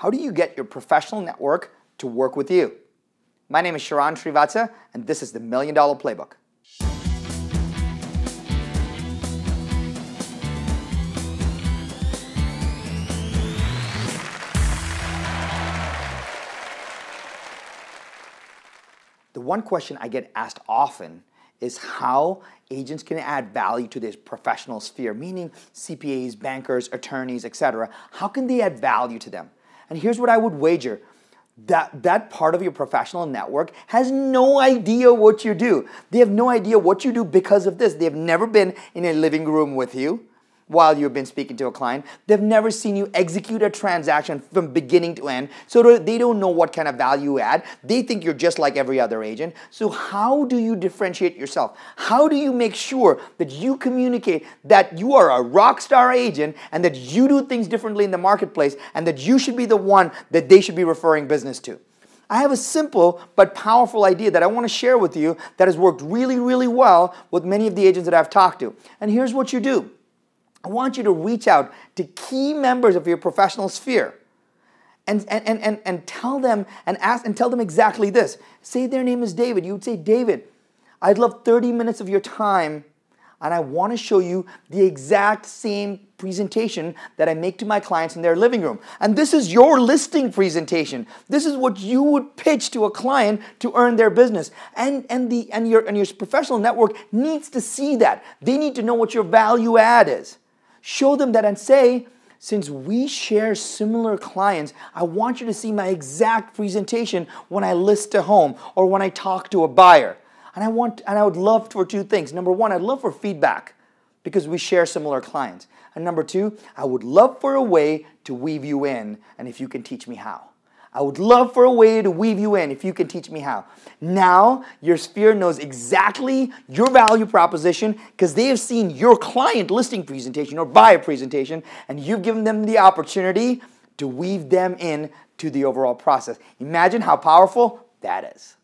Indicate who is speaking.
Speaker 1: How do you get your professional network to work with you? My name is Sharran Srivatsaa, and this is the Million Dollar Playbook. The one question I get asked often is how agents can add value to this professional sphere, meaning CPAs, bankers, attorneys, etc. How can they add value to them? And here's what I would wager. That, that part of your professional network has no idea what you do. They have no idea what you do because of this. They have never been in a living room with you while you've been speaking to a client. They've never seen you execute a transaction from beginning to end, so they don't know what kind of value you add. They think you're just like every other agent. So, how do you differentiate yourself? How do you make sure that you communicate that you are a rock star agent and that you do things differently in the marketplace and that you should be the one that they should be referring business to? I have a simple but powerful idea that I want to share with you that has worked really, really well with many of the agents that I've talked to. And here's what you do I want you to reach out to key members of your professional sphere and, and, and, and tell them and ask and tell them exactly this. Say their name is David. You would say, David, I'd love 30 minutes of your time and I want to show you the exact same presentation that I make to my clients in their living room. And this is your listing presentation. This is what you would pitch to a client to earn their business. And, and, the, and, your, and your professional network needs to see that. They need to know what your value add is. Show them that and say, since we share similar clients, I want you to see my exact presentation when I list a home or when I talk to a buyer. And I want and I would love for two things. Number one, I'd love for feedback because we share similar clients. And number two, I would love for a way to weave you in and if you can teach me how. I would love for a way to weave you in if you can teach me how. Now, your sphere knows exactly your value proposition because they have seen your client listing presentation or buyer presentation, and you've given them the opportunity to weave them in to the overall process. Imagine how powerful that is.